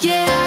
Yeah.